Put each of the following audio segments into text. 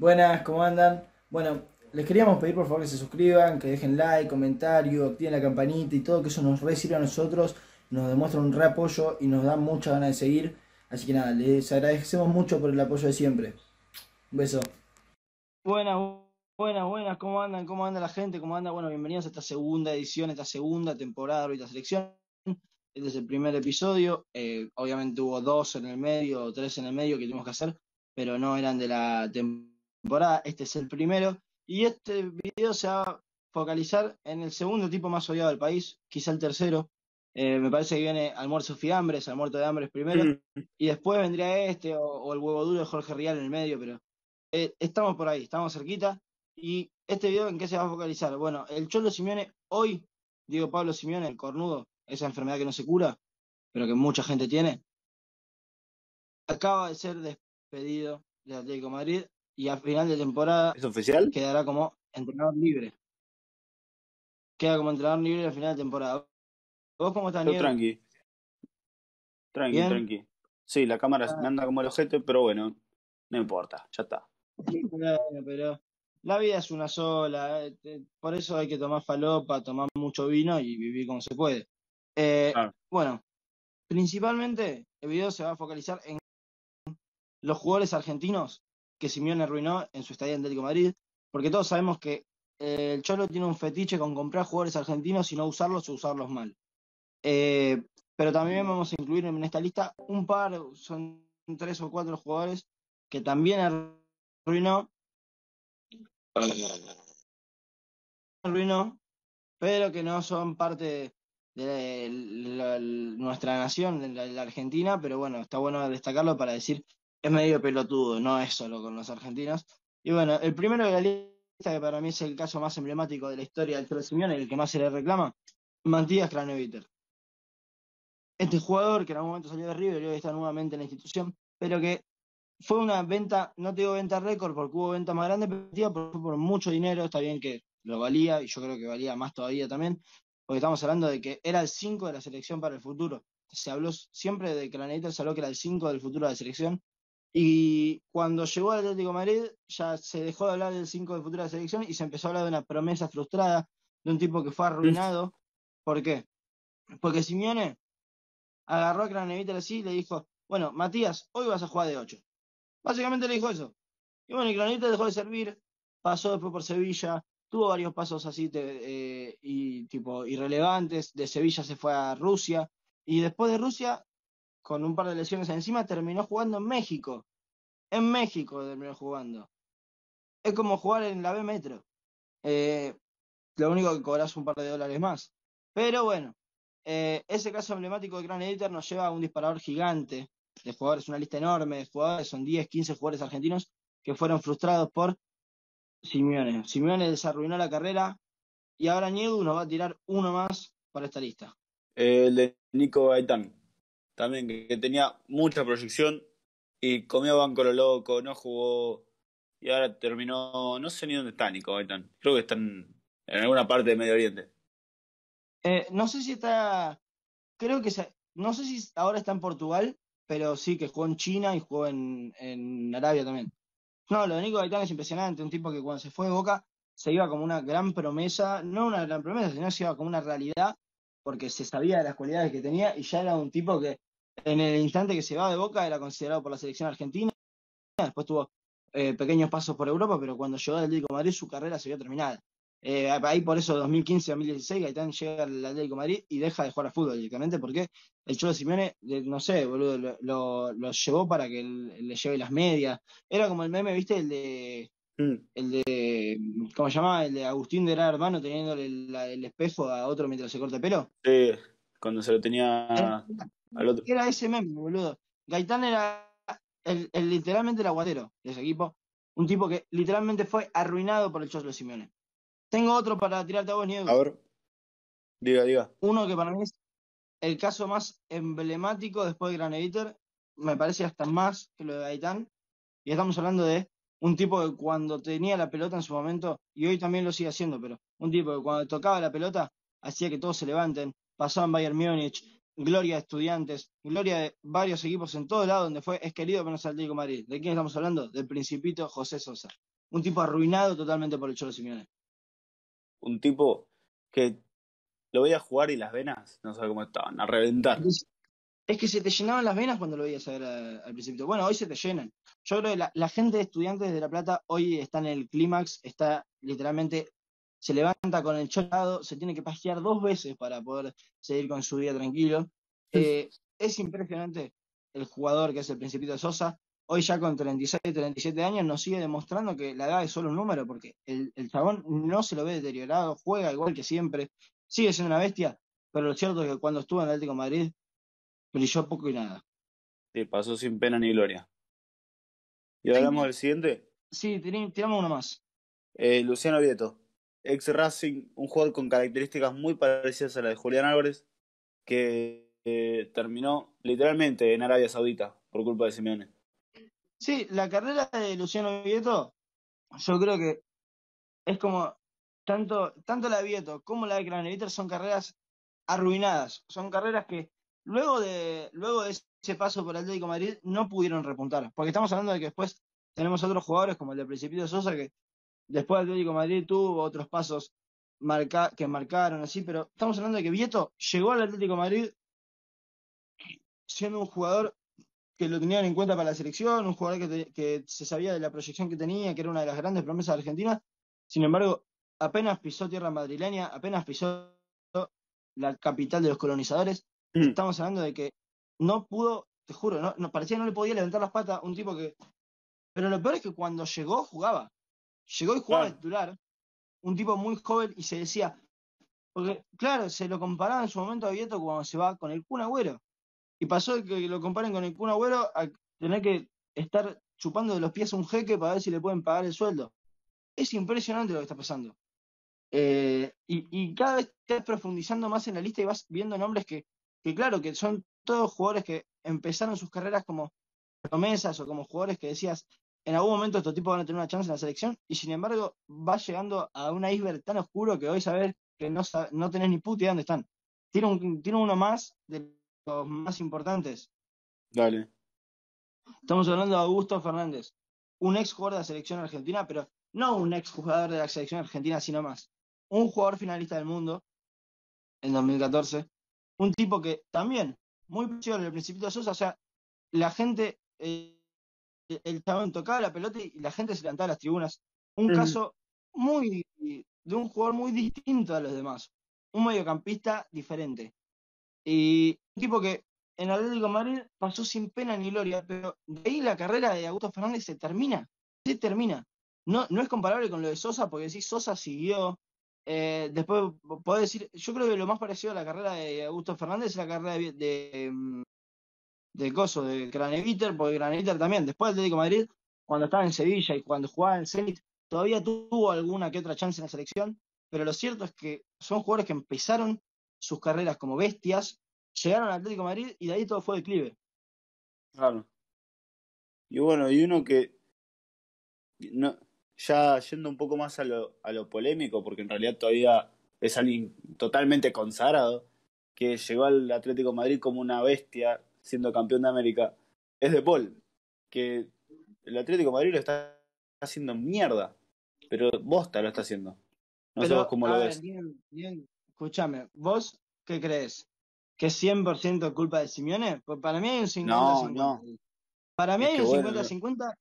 Buenas, ¿cómo andan? Bueno, les queríamos pedir por favor que se suscriban, que dejen like, comentario, activen la campanita y todo, que eso nos re a nosotros, nos demuestra un re apoyo y nos da mucha ganas de seguir. Así que nada, les agradecemos mucho por el apoyo de siempre. Un beso. Buenas, buenas, buenas, ¿cómo andan? ¿Cómo anda la gente? ¿Cómo anda? Bueno, bienvenidos a esta segunda edición, esta segunda temporada de Ahorita Selección. Este es el primer episodio. eh, obviamente hubo dos en el medio o tres en el medio que tuvimos que hacer, pero no eran de la temporada. Este es el primero. Y este video se va a focalizar en el segundo tipo más odiado del país, quizá el tercero. Eh, me parece que viene Almuerzo Fiambres, Almuerzo de Hambres primero, Mm. y después vendría este o, o el huevo duro de Jorge Rial en el medio, pero eh, estamos por ahí, estamos cerquita. Y este video, ¿en qué se va a focalizar? Bueno, el Cholo Simeone, hoy, Diego Pablo Simeone, el cornudo, esa enfermedad que no se cura, pero que mucha gente tiene, acaba de ser despedido de Atlético de Madrid y a final de temporada ¿Es oficial? quedará como entrenador libre. Queda como entrenador libre al final de temporada. ¿Vos cómo estás, Yo tranqui. Tranqui, Bien. tranqui. Sí, la cámara Ah. me anda como el ojete, pero bueno, no importa, ya está. Sí, bueno, pero la vida es una sola, eh, por eso hay que tomar falopa, tomar mucho vino y vivir como se puede. Eh. Bueno, principalmente el video se va a focalizar en los jugadores argentinos que Simeone arruinó en su estadía en Atlético de Madrid, porque todos sabemos que eh, el Cholo tiene un fetiche con comprar jugadores argentinos y no usarlos o usarlos mal. Eh, pero también vamos a incluir en esta lista un par, son tres o cuatro jugadores que también arruinó arruinó, pero que no son parte de la- la- nuestra nación, de la, la Argentina, pero bueno, está bueno destacarlo para decir, es medio pelotudo, no es solo con los argentinos. Y bueno, el primero de la lista, que para mí es el caso más emblemático de la historia del Cholo Simeone, el que más se le reclama, Matías Craneviter. Este jugador que en algún momento salió de River y hoy está nuevamente en la institución, pero que fue una venta, no te digo venta récord porque hubo ventas más grandes, pero fue por mucho dinero, está bien que lo valía y yo creo que valía más todavía también, porque estamos hablando de que era el 5 de la selección para el futuro. Se habló siempre de Craneviter, se habló que era el 5 del futuro de la selección. Y cuando llegó al Atlético de Madrid, ya se dejó de hablar del 5 del futuro de la selección y se empezó a hablar de una promesa frustrada, de un tipo que fue arruinado. ¿Por qué? Porque Simeone agarró a Craneviter así y le dijo, bueno, Matías, hoy vas a jugar de 8. Básicamente le dijo eso. Y bueno, y Craneviter dejó de servir, pasó después por Sevilla, tuvo varios pasos así te- eh, y tipo irrelevantes. De Sevilla se fue a Rusia y después de Rusia, con un par de lesiones encima, terminó jugando en México. En México terminó jugando. Es como jugar en la B Metro. Eh, lo único que cobras un par de dólares más. Pero bueno, eh, ese caso emblemático de Gran Editor nos lleva a un disparador gigante de jugadores, una lista enorme de jugadores, son 10, 15 jugadores argentinos que fueron frustrados por Simeone. Simeone les arruinó la carrera y ahora Niedu nos va a tirar uno más para esta lista. El de Nico Gaitán, también que, tenía mucha proyección y comió banco lo loco, no jugó y ahora terminó, no sé ni dónde está Nico Gaitán, creo que está en, alguna parte de Medio Oriente. Eh, no sé si está, creo que no sé si ahora está en Portugal, pero sí que jugó en China y jugó en, en Arabia también. No, lo de Nico Gaitán es impresionante, un tipo que cuando se fue de Boca se iba como una gran promesa, no una gran promesa, sino se iba como una realidad, porque se sabía de las cualidades que tenía y ya era un tipo que en el instante que se va de Boca era considerado por la selección argentina, después tuvo eh, pequeños pasos por Europa, pero cuando llegó al Atlético de Madrid su carrera se vio terminada. Eh, ahí por eso 2015-2016 Gaitán llega al Atlético de Madrid y deja de jugar a fútbol directamente porque el Cholo Simeone, no sé, boludo, lo, lo- lo llevó para que le lleve las medias. Era como el meme, ¿viste? El de, Mm. el de, ¿cómo se llamaba? El de Agustín de Gran Hermano teniéndole el, el espejo a otro mientras se corta el pelo. Sí, cuando se lo tenía Era, al otro. era ese meme, boludo. Gaitán era el, el- literalmente el aguatero de ese equipo. Un tipo que literalmente fue arruinado por el Cholo Simeone. Tengo otro para tirarte a vos, Niego. A ver, diga, diga. Uno que para mí es el caso más emblemático después de Graneviter, me parece hasta más que lo de Gaitán. Y estamos hablando de un tipo que cuando tenía la pelota en su momento, y hoy también lo sigue haciendo, pero un tipo que cuando tocaba la pelota hacía que todos se levanten, pasaba en Bayern Múnich, gloria de estudiantes, gloria de varios equipos en todo lado donde fue, es querido menos Atlético de Madrid. ¿De quién estamos hablando? Del principito José Sosa. un tipo arruinado totalmente por el Cholo Simeone. Un tipo que lo veía jugar y las venas, no sé cómo estaban, a reventar. Es que se te llenaban las venas cuando lo veías a ver al principio. Bueno, hoy se te llenan. Yo creo que la, la gente de estudiantes de La Plata hoy está en el clímax, está literalmente, se levanta con el cholado, se tiene que pasear dos veces para poder seguir con su día tranquilo. Eh, es impresionante el jugador que es el Principito de Sosa. Hoy ya con 36, 37 años nos sigue demostrando que la edad es solo un número, porque el, el chabón no se lo ve deteriorado, juega igual que siempre, sigue siendo una bestia, pero lo cierto es que cuando estuvo en el Atlético de Madrid brilló poco y nada. Sí, pasó sin pena ni gloria. Y hablamos del siguiente. Sí, tiramos uno más. Eh, Luciano Vieto, ex Racing, un jugador con características muy parecidas a las de Julián Álvarez, que eh, terminó literalmente en Arabia Saudita por culpa de Simeone. Sí, la carrera de Luciano Vieto, yo creo que es como tanto, tanto la de Vieto como la de Craneviter son carreras arruinadas. Son carreras que luego de, luego de ese paso por Atlético Madrid no pudieron repuntar. Porque estamos hablando de que después tenemos otros jugadores como el de Principito Sosa que después de Atlético de Madrid tuvo otros pasos marca, que marcaron así, pero estamos hablando de que Vieto llegó al Atlético de Madrid siendo un jugador que lo tenían en cuenta para la selección, un jugador que, te- que se sabía de la proyección que tenía, que era una de las grandes promesas de Argentina. Sin embargo, apenas pisó tierra madrileña, apenas pisó la capital de los colonizadores, Mm. estamos hablando de que no pudo, te juro, no, no parecía que no le podía levantar las patas un tipo que. Pero lo peor es que cuando llegó, jugaba. Llegó y jugaba Claro. titular. Un tipo muy joven y se decía. Porque, claro, se lo comparaba en su momento a Vieto cuando se va con el Kun Agüero. Y pasó de que lo comparen con el Kun Agüero a tener que estar chupando de los pies a un jeque para ver si le pueden pagar el sueldo. Es impresionante lo que está pasando. Eh, y, y cada vez estás profundizando más en la lista y vas viendo nombres que, que, claro, que son todos jugadores que empezaron sus carreras como promesas o como jugadores que decías, en algún momento estos tipos van a tener una chance en la selección, y sin embargo vas llegando a un iceberg tan oscuro que hoy sabes que no, no tenés ni puta idea dónde están. Tiene, un, tiene uno más de los más importantes. Dale. Estamos hablando de Augusto Fernández, un ex jugador de la selección argentina, pero no un ex jugador de la selección argentina, sino más. Un jugador finalista del mundo en 2014. Un tipo que también, muy parecido al principio de Sosa, o sea, la gente, eh, el chabón tocaba la pelota y la gente se levantaba a las tribunas. Un caso muy, de un jugador muy distinto a los demás. Un mediocampista diferente. Y un tipo que en Atlético de Madrid pasó sin pena ni gloria, pero de ahí la carrera de Augusto Fernández se termina, se termina. No, no es comparable con lo de Sosa, porque sí, Sosa siguió. eh, después podés decir, yo creo que lo más parecido a la carrera de Augusto Fernández es la carrera de, de, mm, de Coso, de Craneviter, porque Craneviter también, después del Atlético Madrid, cuando estaba en Sevilla y cuando jugaba en Zenit, todavía tuvo alguna que otra chance en la selección, pero lo cierto es que son jugadores que empezaron sus carreras como bestias, llegaron al Atlético Madrid y de ahí todo fue declive. Claro. Y bueno, y uno que no, ya yendo un poco más a lo, a lo polémico, porque en realidad todavía es alguien totalmente consagrado, que llegó al Atlético Madrid como una bestia, siendo campeón de América, es De Paul, que el Atlético de Madrid lo está haciendo mierda, pero Bosta lo está haciendo. No Pero, vos cómo lo ver, ves. bien, bien, escúchame, ¿vos qué crees? ¿Que es 100% culpa de Simeone? Pues para mí hay un 50-50. No, no. Para mí Es hay un bueno, 50-50,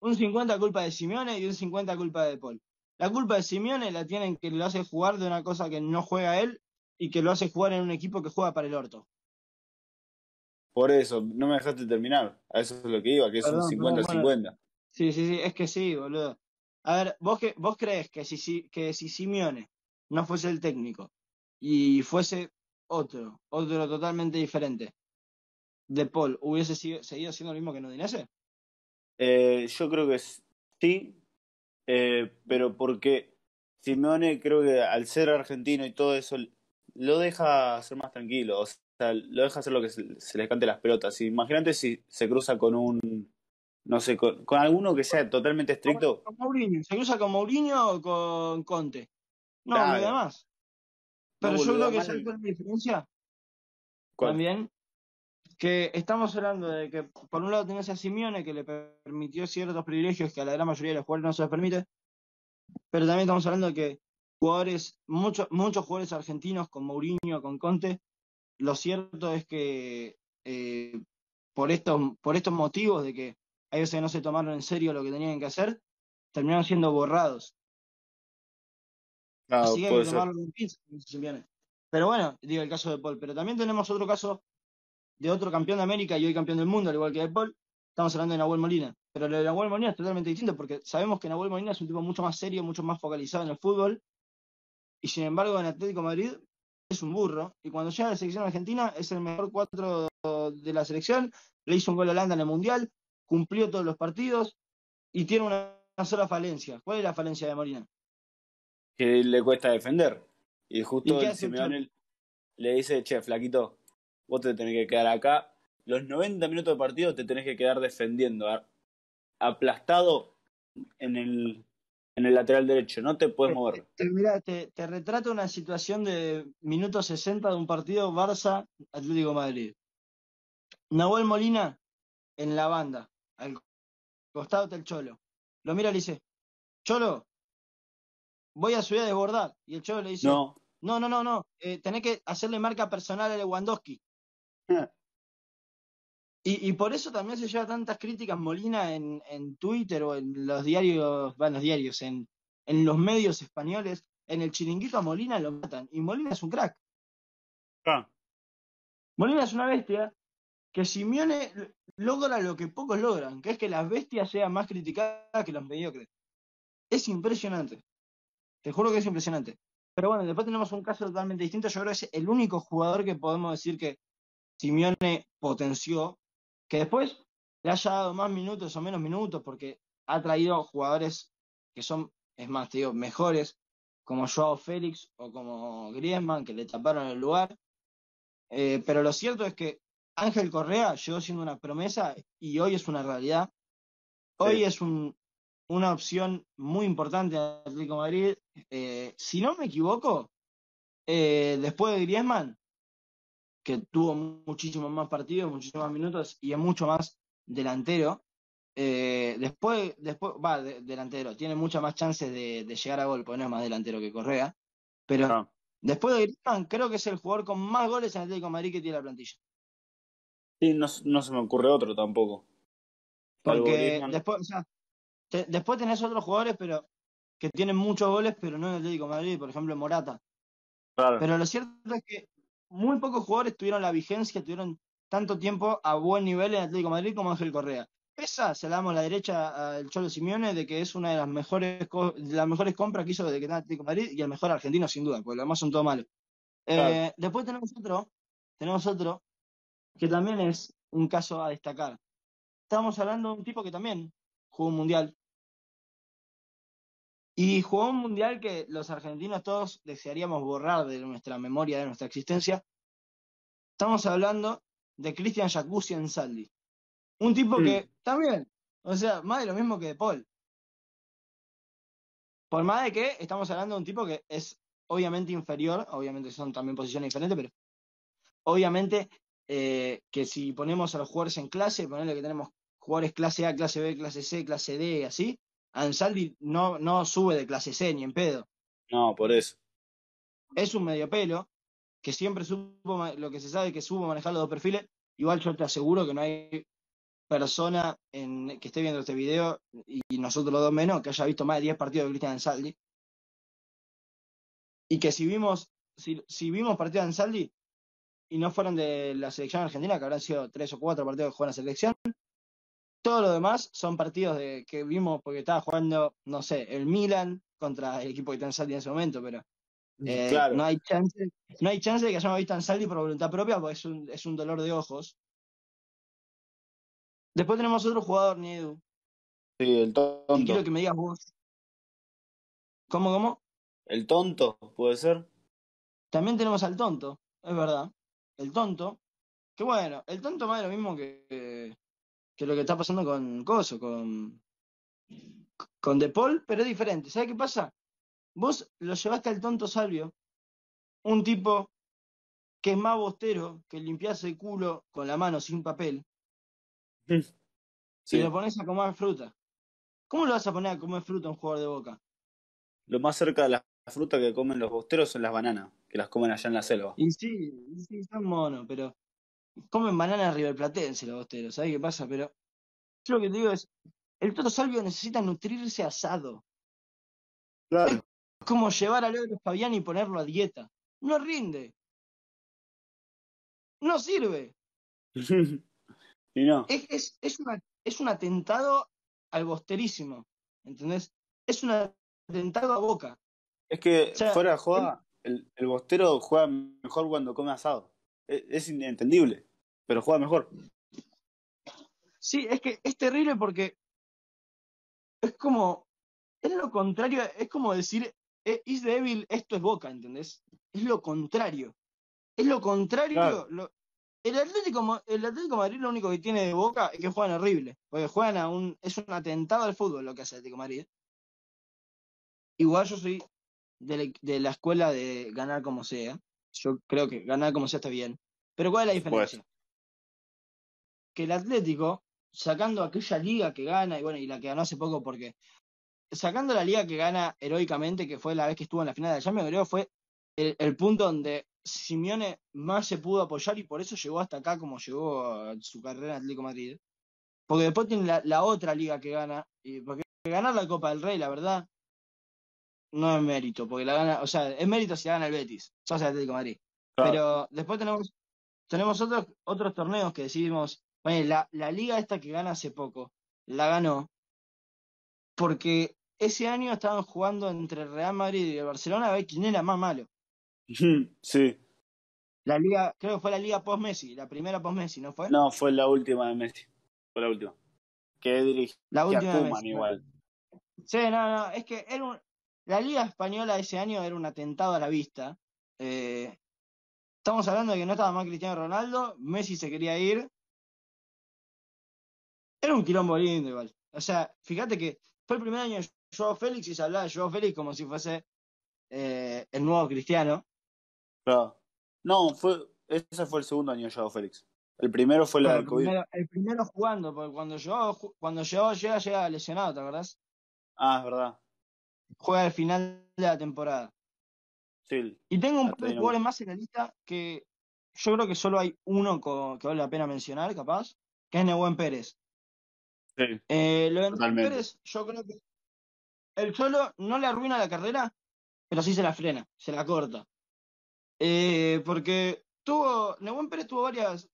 un 50 culpa de Simeone y un 50 culpa de Paul. La culpa de Simeone la tienen que lo hace jugar de una cosa que no juega él y que lo hace jugar en un equipo que juega para el orto. Por eso, no me dejaste terminar. A eso es lo que iba, que es Perdón, un perdón, 50-50. Sí, sí, sí, es que sí, boludo. A ver, ¿vos, qué, vos crees que si, que si Simeone no fuese el técnico y fuese otro, otro totalmente diferente, De Paul, ¿hubiese sido- seguido siendo lo mismo que Udinese? Eh, yo creo que sí, eh, pero porque Simeone creo que al ser argentino y todo eso lo deja ser más tranquilo, o sea, lo deja hacer lo que se, se le cante las pelotas. Imagínate si se cruza con un, no sé, con, con alguno que sea totalmente estricto. Con Mourinho. ¿Se cruza con Mourinho o con Conte? No, Claro. lo demás. No, Pero yo creo que mal- ¿sabes cuál es la diferencia? ¿Cuál? También que estamos hablando de que por un lado tenés a Simeone que le permitió ciertos privilegios que a la gran mayoría de los jugadores no se les permite, pero también estamos hablando de que jugadores, muchos muchos jugadores argentinos con Mourinho, con Conte, lo cierto es que eh, por, estos, por estos motivos de que hay veces que no se tomaron en serio lo que tenían que hacer, terminaron siendo borrados. Así que hay que tomarlo. Pero bueno, digo el caso de Paul. Pero también tenemos otro caso de otro campeón de América y hoy campeón del mundo, al igual que de Paul. Estamos hablando de Nahuel Molina. Pero lo de Nahuel Molina es totalmente distinto porque sabemos que Nahuel Molina es un tipo mucho más serio, mucho más focalizado en el fútbol. Y sin embargo, en Atlético de Madrid es un burro. Y cuando llega a la selección argentina es el mejor cuatro de la selección. Le hizo un gol a Holanda en el Mundial. Cumplió todos los partidos. Y tiene una, una sola falencia. ¿Cuál es la falencia de Molina? Que le cuesta defender. Y justo ¿Y qué el Simeone le dice, che, flaquito, vos te tenés que quedar acá. Los 90 minutos de partido te tenés que quedar defendiendo. Aplastado en el, en el lateral derecho. No te puedes mover. Te, mira, te, te retrata una situación de minuto 60 de un partido Barça-Atlético Madrid. Nahuel Molina en la banda, al costado está el Cholo. Lo mira y le dice, Cholo, voy a subir a desbordar. Y el Cholo le dice, No. no, no, no, no, eh, tenés que hacerle marca personal a Lewandowski. Y, y por eso también se lleva tantas críticas Molina en, en Twitter o en los diarios, bueno, los diarios, en, en los medios españoles. En el chiringuito a Molina lo matan. Y Molina es un crack. Ah, Molina es una bestia que Simeone logra lo que pocos logran, que es que las bestias sean más criticadas que los mediocres. Es impresionante. Te juro que es impresionante. Pero bueno, después tenemos un caso totalmente distinto. Yo creo que es el único jugador que podemos decir que Simeone potenció, que después le haya dado más minutos o menos minutos, porque ha traído jugadores que son, es más, te digo, mejores, como Joao Félix o como Griezmann, que le taparon el lugar. Eh, pero lo cierto es que Ángel Correa llegó siendo una promesa y hoy es una realidad. Hoy Sí. es un, una opción muy importante de Atlético de Madrid. Eh, si no me equivoco, eh, después de Griezmann, que tuvo muchísimos más partidos, muchísimos más minutos y es mucho más delantero, eh, después, después, va, de- delantero, tiene muchas más chances de, de llegar a gol, porque no es más delantero que Correa, pero ah. después de Griezmann creo que es el jugador con más goles en Atlético de Madrid que tiene la plantilla. Sí, no, no se me ocurre otro tampoco. Porque después, o sea, te- después tenés otros jugadores, pero que tienen muchos goles, pero no en Atlético de Madrid, por ejemplo Morata. Claro. Pero lo cierto es que muy pocos jugadores tuvieron la vigencia, tuvieron tanto tiempo a buen nivel en Atlético de Madrid como Ángel Correa. Esa se la damos a la derecha al Cholo Simeone de que es una de las mejores de las mejores compras que hizo desde que está en Atlético de Madrid y el mejor argentino sin duda, porque los demás son todos malos. Eh. Después tenemos otro, tenemos otro que también es un caso a destacar. Estamos hablando de un tipo que también jugó un mundial. Y jugó un mundial que los argentinos todos desearíamos borrar de nuestra memoria, de nuestra existencia. Estamos hablando de Cristian Jacuzzi en Saldi. Un tipo que también, o sea, más de lo mismo que de Paul. Por más de que estamos hablando de un tipo que es obviamente inferior, obviamente son también posiciones diferentes, pero obviamente eh, que si ponemos a los jugadores en clase, ponerle que tenemos jugadores clase A, clase B, clase C, clase D, así, Ansaldi no, no sube de clase C ni en pedo. No, por eso. Es un medio pelo, que siempre supo, lo que se sabe que supo manejar los dos perfiles. Igual yo te aseguro que no hay persona en, que esté viendo este video, y nosotros los dos menos, que haya visto más de 10 partidos de Cristian Ansaldi. Y que si vimos, si, si vimos partidos de Ansaldi y no fueron de la selección argentina, que habrán sido tres o cuatro partidos que juegan la selección, todo lo demás son partidos de, que vimos porque estaba jugando, no sé, el Milan contra el equipo que está en en ese momento, pero eh, Claro. no hay chance, no hay chance de que hayamos visto a Ansaldi por voluntad propia, porque es un, es un dolor de ojos. Después tenemos otro jugador, Niedu, Sí, el y tonto. quiero que me digas vos. ¿Cómo, cómo? El tonto, puede ser. También tenemos al tonto, es verdad. El tonto, que bueno, el tonto más de lo mismo que, que lo que está pasando con Coso, con, con De Paul, pero es diferente. ¿Sabes qué pasa? Vos lo llevaste al tonto Salvio, un tipo que es más bostero que limpiarse el culo con la mano sin papel y Sí. lo pones a comer fruta. ¿Cómo lo vas a poner a comer fruta a un jugador de boca? Lo más cerca de la fruta que comen los bosteros son las bananas, que las comen allá en la selva. Y sí, y sí, son monos, pero comen bananas riverplatense los bosteros, ¿sabes qué pasa? Pero yo lo que te digo es, el Toto Salvio necesita nutrirse asado. Claro. Es como llevar a Leo Fabián y ponerlo a dieta. No rinde. No sirve. y no. Es, es, es, una- es un atentado al bosterísimo. ¿Entendés? Es un atentado a boca. Es que O sea, fuera de joda, el, el bostero juega mejor cuando come asado. Es, es inentendible, pero juega mejor. Sí, es que es terrible porque es como. Es lo contrario, es como decir, eh, is débil, esto es boca, ¿entendés? Es lo contrario. Es lo contrario. Claro. lo- el, Atlético, el Atlético de Madrid lo único que tiene de boca es que juegan horrible. Porque juegan a un. Es un atentado al fútbol lo que hace el Atlético de Madrid. Igual yo soy de la, de la escuela de ganar como sea. Yo creo que ganar como sea está bien. Pero ¿cuál es la diferencia? Que el Atlético, sacando aquella liga que gana, y bueno, y la que ganó hace poco porque sacando la liga que gana heroicamente, que fue la vez que estuvo en la final de la Champions, creo fue el, el punto donde Simeone más se pudo apoyar y por eso llegó hasta acá como llegó a su carrera en Atlético Madrid. Porque después tiene la, la otra liga que gana, y porque ganar la Copa del Rey, la verdad, no es mérito, porque la gana, o sea, es mérito si la gana el Betis, sos el Atlético de Madrid. Claro. Pero después tenemos, tenemos otros, otros torneos que decidimos, bueno, la, la liga esta que gana hace poco, la ganó porque ese año estaban jugando entre el Real Madrid y el Barcelona a ver quién era más malo. sí. La liga, creo que fue la liga post-Messi, la primera post-Messi, ¿no fue? No, fue la última de Messi. Fue la última. Que dirigía la última de Koeman Messi. igual. Sí, no, no, es que era un- la liga española ese año era un atentado a la vista. Eh, estamos hablando de que no estaba más Cristiano Ronaldo, Messi se quería ir. Era un quilombo lindo igual. O sea, fíjate que fue el primer año de Joao Félix y se hablaba de Joao Félix como si fuese eh, el nuevo Cristiano. Claro. No, fue, ese fue el segundo año de Joao Félix. El primero fue la del el, COVID. primero, el primero jugando, porque cuando llegó, cuando llegó, llega, llega lesionado, ¿te acordás? Ah, es verdad. Juega al final de la temporada. Sí. Y tengo un par de jugadores más en la lista que yo creo que solo hay uno que vale la pena mencionar, capaz, que es Nehuen Pérez. Sí. Eh, lo de Nehuen. Pérez, yo creo que el solo no le arruina la carrera, pero sí se la frena, se la corta. Eh, porque tuvo, Nehuen Pérez tuvo varias,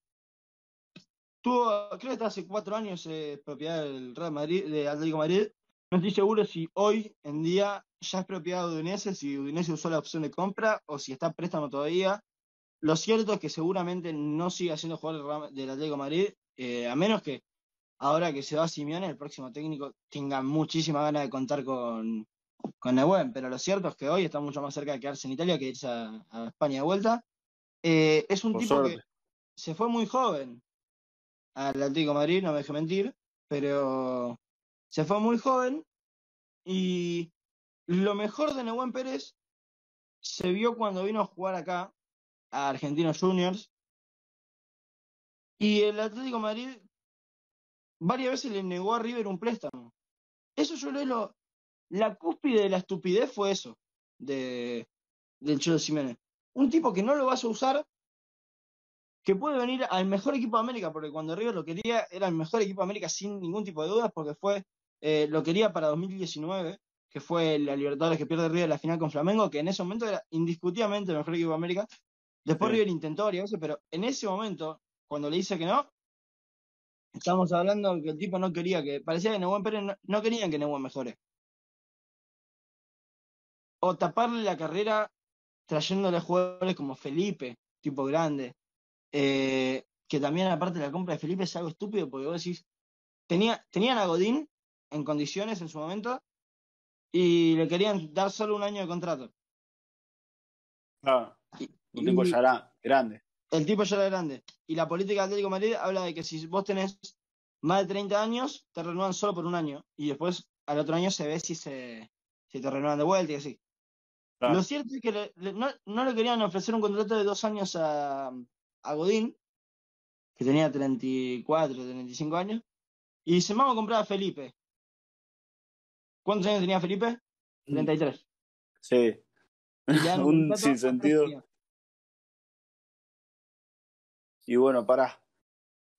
tuvo, creo que hasta hace cuatro años eh, propiedad del Real Madrid, de Atlético Madrid. No estoy seguro si hoy en día ya es propiedad de Udinese, si Udinese usó la opción de compra o si está préstamo todavía. Lo cierto es que seguramente no siga siendo jugador del Atlético de Madrid, eh, a menos que ahora que se va Simeone, el próximo técnico, tenga muchísima ganas de contar con, con Nehuen. Pero lo cierto es que hoy está mucho más cerca de quedarse en Italia que irse a, a España de vuelta. Eh, es un Por tipo suerte. que se fue muy joven al Atlético de Madrid, no me deje mentir, pero se fue muy joven y lo mejor de Nehuen Pérez se vio cuando vino a jugar acá a Argentinos Juniors y el Atlético Madrid varias veces le negó a River un préstamo. Eso yo lo, la cúspide de la estupidez fue eso de del Cholo Simeone. Un tipo que no lo vas a usar que puede venir al mejor equipo de América, porque cuando River lo quería, era el mejor equipo de América sin ningún tipo de dudas, porque fue, eh, lo quería para 2019, que fue la Libertadores que pierde River la final con Flamengo, que en ese momento era indiscutiblemente el mejor equipo de América. Después Sí. River intentó varias veces, pero en ese momento, cuando le dice que no, estamos hablando que el tipo no quería que, parecía que Nehuen Pérez no, no querían que Nehuen mejore. O taparle la carrera trayéndole jugadores como Felipe, tipo grande, eh, que también aparte de la compra de Felipe es algo estúpido porque vos decís, tenía, tenían a Godín en condiciones en su momento y le querían dar solo un año de contrato. Claro. Un tipo ya era grande. el tipo ya era grande. Y la política de Atlético de Madrid habla de que si vos tenés más de 30 años, te renuevan solo por un año. Y después al otro año se ve si se si te renuevan de vuelta y así. Claro. Lo cierto es que le- le- no, no le querían ofrecer un contrato de dos años a, a Godín, que tenía 34, 35 años, y dice, vamos a comprar a Felipe. ¿Cuántos años tenía Felipe? 33. Sí. Y le dan Un sinsentido. años. Y bueno, pará.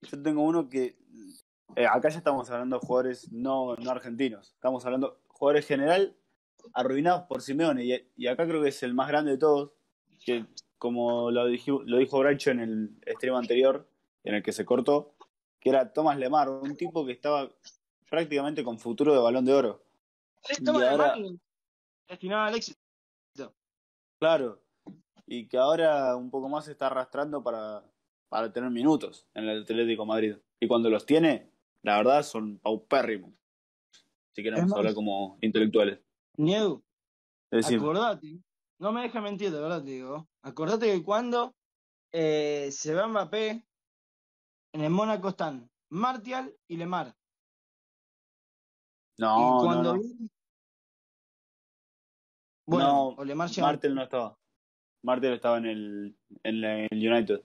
Yo tengo uno que. eh, acá ya estamos hablando de jugadores no, no argentinos. Estamos hablando de jugadores general arruinados por Simeone. Y, y acá creo que es el más grande de todos. Que como lo, dijo lo dijo Bracho en el stream anterior, en el que se cortó, que era Tomás Lemar, un tipo que estaba prácticamente con futuro de balón de oro. Sí, Y toma, ahora- al éxito. Claro. Y que ahora un poco más se está arrastrando para, para tener minutos en el Atlético de Madrid. Y cuando los tiene, la verdad son paupérrimos. Si queremos hablar como intelectuales. Nieu, acordate, no me dejes mentir, de verdad te digo. Acordate que cuando eh, se va Mbappé, en el Mónaco están Martial y Lemar. no, y no, cuando no. viene- Bueno, No, Martel no estaba. Martel estaba en el, en la- en el United.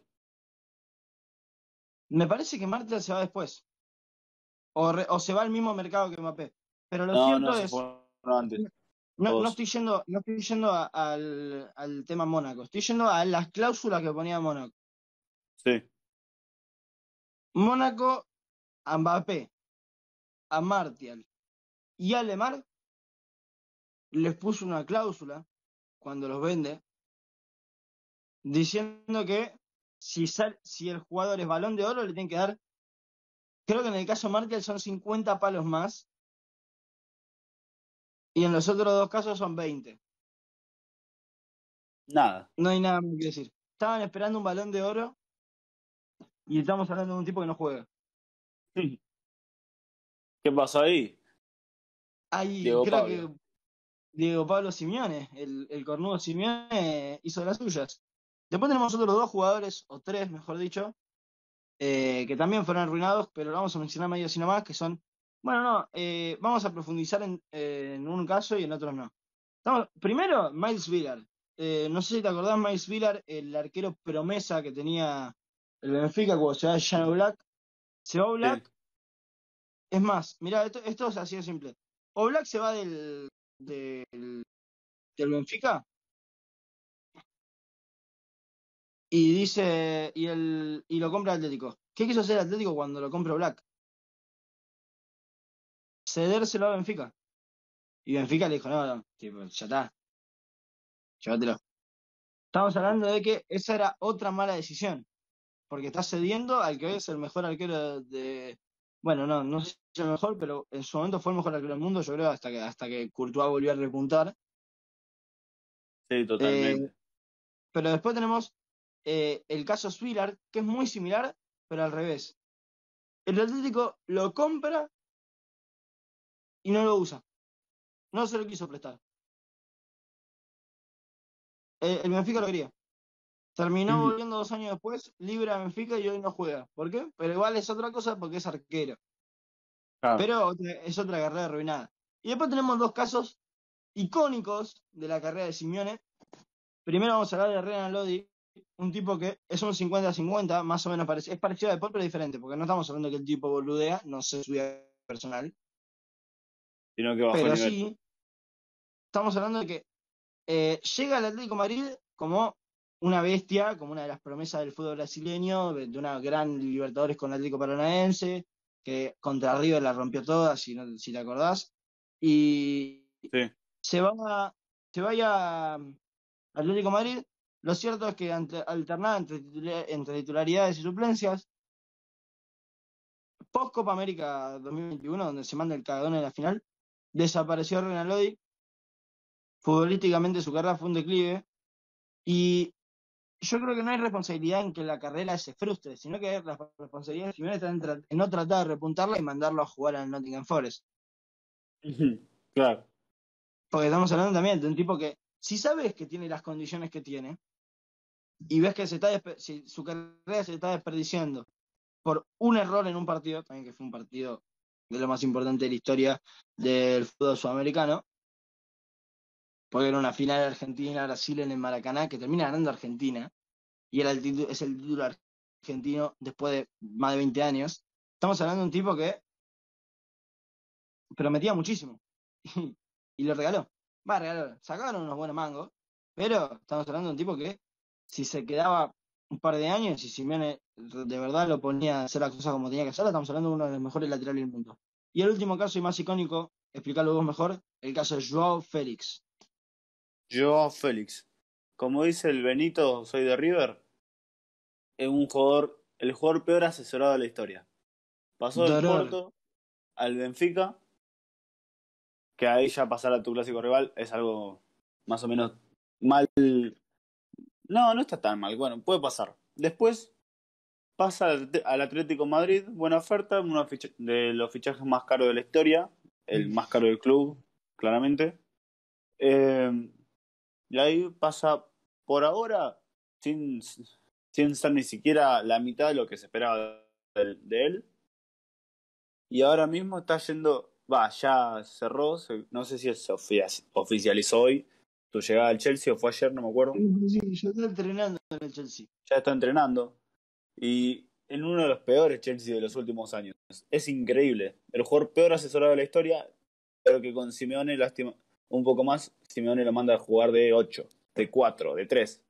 Me parece que Martial se va después. O, re- o se va al mismo mercado que Mbappé. Pero lo No, cierto no, es, antes. no, no estoy yendo, no estoy yendo a- al, al tema Mónaco, estoy yendo a las cláusulas que ponía Mónaco. Sí. Mónaco, a Mbappé, a Martial y a Lemar les puso una cláusula cuando los vende diciendo que si, sal- si el jugador es balón de oro le tienen que dar, creo que en el caso de Martial son 50 palos más y en los otros dos casos son 20. Nada. No hay nada más que decir. Estaban esperando un balón de oro y estamos hablando de un tipo que no juega. ¿Qué pasó ahí? Ahí Diego creo Pablo. que Diego Pablo Simeone, el, el cornudo Simeone, hizo las suyas. Después tenemos otros dos jugadores, o tres, mejor dicho, eh, que también fueron arruinados, pero lo vamos a mencionar medio así nomás, que son. Bueno, no, eh, vamos a profundizar en, eh, en un caso y en otros no. Estamos- primero, Miles Villar. Eh, no sé si te acordás, Miles Villar, el arquero promesa que tenía el Benfica cuando se va Jan Black. Se va Black, Sí. es más, mira, esto, esto es así de simple. O Black se va del, del, del Benfica y dice y el y lo compra Atlético. ¿Qué quiso hacer Atlético cuando lo compra Black? Cedérselo a Benfica. Y Benfica le dijo, no, no, tipo, ya está. Llévatelo. Estamos hablando de que esa era otra mala decisión. Porque está cediendo al que hoy es el mejor arquero de. Bueno, no, no sé si es el mejor, pero en su momento fue el mejor arquero del mundo, yo creo, hasta que, hasta que Courtois volvió a repuntar. Sí, totalmente. Eh, Pero después tenemos eh, el caso Swillard, que es muy similar, pero al revés. El Atlético lo compra y no lo usa. No se lo quiso prestar. Eh, el Benfica lo quería. Terminó volviendo dos años después, libre a Benfica y hoy no juega. ¿Por qué? Pero igual es otra cosa porque es arquero. Claro. Pero es otra carrera arruinada. Y después tenemos dos casos icónicos de la carrera de Simeone. Primero vamos a hablar de Renan Lodi, un tipo que es un 50-50, más o menos parecido. Es parecido a Paul, pero diferente, porque no estamos hablando que el tipo boludea, no sé su vida personal. Sino que Pero nivel. sí, estamos hablando de que eh, llega al Atlético de Madrid como una bestia, como una de las promesas del fútbol brasileño, de una gran Libertadores con Atlético Paranaense, que contra River la rompió toda, si, no, si te acordás. Y Sí. se va, se vaya al Atlético de Madrid. Lo cierto es que alternaba entre, entre titularidades y suplencias. Post Copa América 2021, donde se manda el cagadón en la final, desapareció Renan Lodi. Futbolísticamente su carrera fue un declive. Y yo creo que no hay responsabilidad en que la carrera se frustre, sino que la responsabilidad Jiménez está en, en no tratar de repuntarla y mandarlo a jugar al Nottingham Forest. Claro. Porque estamos hablando también de un tipo que, si sabes que tiene las condiciones que tiene, y ves que se está si su carrera se está desperdiciando por un error en un partido, también que fue un partido de lo más importante de la historia del fútbol sudamericano, porque era una final Argentina-Brasil en el Maracaná, que termina ganando Argentina, y era el título, es el título argentino después de más de 20 años. Estamos hablando de un tipo que prometía muchísimo, y, lo regaló. Va, regaló, sacaron unos buenos mangos, pero estamos hablando de un tipo que si se quedaba un par de años y Simeone de verdad lo ponía a hacer las cosas como tenía que hacerlas, estamos hablando de uno de los mejores laterales del mundo. Y el último caso y más icónico, explicarlo vos mejor, el caso de Joao Félix. Joao Félix. Como dice el Benito, soy de River, es un jugador, el jugador peor asesorado de la historia. Pasó del Porto al Benfica, que ahí ya pasar a tu clásico rival es algo más o menos mal. No, no está tan mal. Bueno, puede pasar. Después pasa al Atlético Madrid, buena oferta, uno de los fichajes más caros de la historia, el más caro del club, claramente. Eh, y ahí pasa por ahora sin, sin ser ni siquiera la mitad de lo que se esperaba de, él. Y ahora mismo está yendo, va, ya cerró, no sé si se oficializó hoy tu llegada al Chelsea o fue ayer, no me acuerdo. Sí, ya está entrenando en el Chelsea. Ya está entrenando. Y en uno de los peores Chelsea de los últimos años. Es increíble. El jugador peor asesorado de la historia, pero que con Simeone, lástima, un poco más, Simeone lo manda a jugar de 8, de 4, de 3.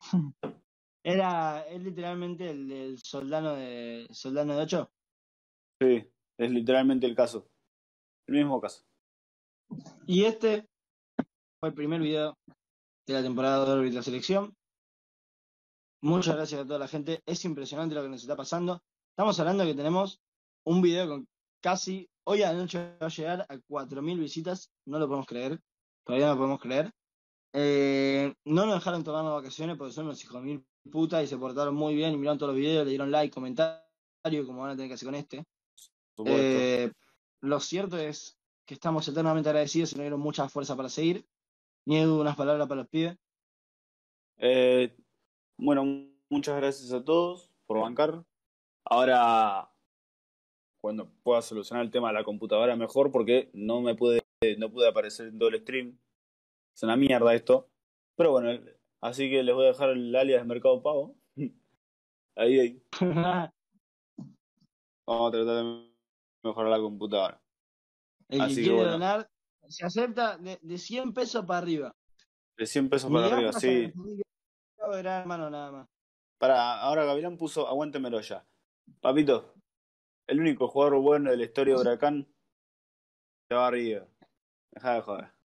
Era, es literalmente el del soldano de soldano de 8. Sí, es literalmente el caso. El mismo caso. Y este fue el primer video de la temporada de la selección. Muchas gracias a toda la gente. Es impresionante lo que nos está pasando. Estamos hablando de que tenemos un video con casi, hoy a la noche va a llegar a 4.000 visitas. No lo podemos creer. Todavía no lo podemos creer. Eh, no nos dejaron tomar vacaciones porque son unos hijos de mil putas y se portaron muy bien y miraron todos los videos, le dieron like, comentario, como van a tener que hacer con este. Eh, lo cierto es que estamos eternamente agradecidos y nos dieron mucha fuerza para seguir. Niego unas palabras para los pibes. Eh, bueno, muchas gracias a todos por bancar. Ahora, cuando pueda solucionar el tema de la computadora mejor, porque no me pude, no pude aparecer en todo el stream. Es una mierda esto. Pero bueno, así que les voy a dejar el alias de Mercado Pago. ahí, ahí. Vamos a tratar de mejorar la computadora. El así que quiere donar se acepta de, de 100 pesos para arriba. De 100 pesos para arriba, sí nada más. Para, ahora Gavilán puso aguántemelo ya. Papito, el único jugador bueno de la historia de Huracán se va arriba. Deja de joder.